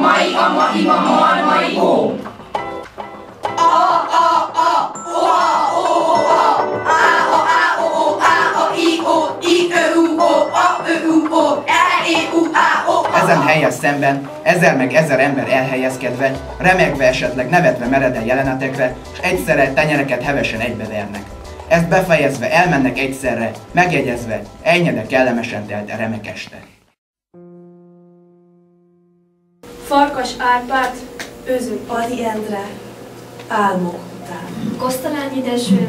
mai ama ima moan mai o. A a a o a o o a a o a o o a o i o i ö u o a ö u o e e u a o a. Ezen helyes szemben ezer meg ezer ember elhelyezkedve, remegve esetleg nevetve mered el jelenetekre, és egyszerre tenyereket hevesen egybevernek. Ezt befejezve elmennek egyszerre, megjegyezve, ennyi de kellemesen telt remek este. Farkas Árpád, Öző Adi Endre, Álmok után. Kosztolányi Dezső,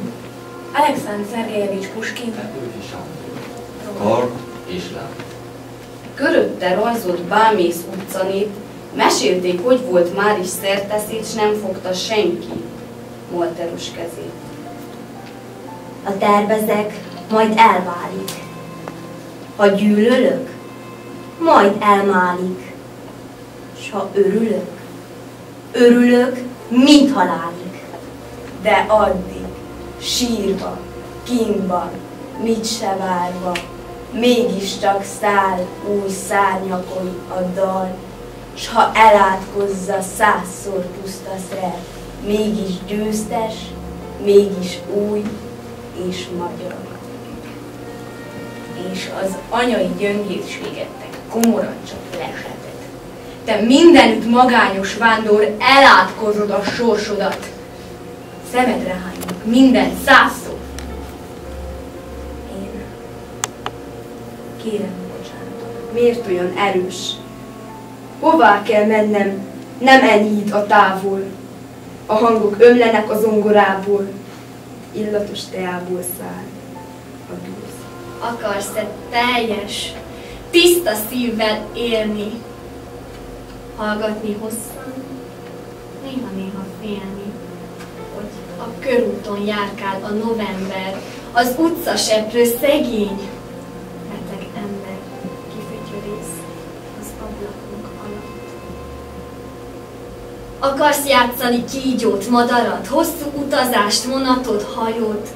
Alexander Szergejevics Puskin, Kar és lám. Körötte rajzolt Bámész utcanét, mesélték, hogy volt már is szerteszét, s nem fogta senki Molteros kezét. a tervezek, majd elválik. Ha gyűlölök, majd elmálik. Ha örülök, örülök, mint halálig. de addig, sírva, kínban, mit se várva, mégis csak száll új szárnyakon a dal, s ha elátkozza százszor puszta szer, mégis győztes, mégis új és magyar. És az anyai gyöngétséget te komoran csak leseted. Te mindenütt magányos vándor, elátkozod a sorsodat. Szemedre hányok minden százszor. Én kérem bocsánatot. Miért olyan erős? Hová kell mennem? Nem enyhít a távol. A hangok ömlenek a zongorából. Illatos teából száll a dúsz. Akarsz-e teljes, tiszta szívvel élni, hallgatni hosszan, néha-néha félni, hogy a körúton járkál a november, az utcaseprő szegény, beteg ember kifütyörész az ablakunk alatt. Akarsz játszani kígyót, madarat, hosszú utazást, vonatot, hajót,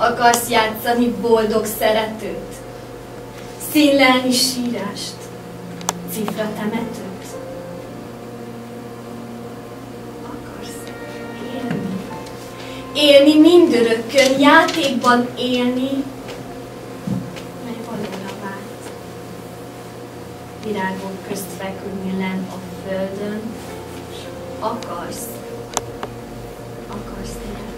Akarsz játszani boldog szeretőt, színlelni sírást, cifra temetőt? Akarsz élni, élni mindörökkön, játékban élni, mely valóra vált. Virágok közt feküdni len a földön, akarsz, akarsz tényleg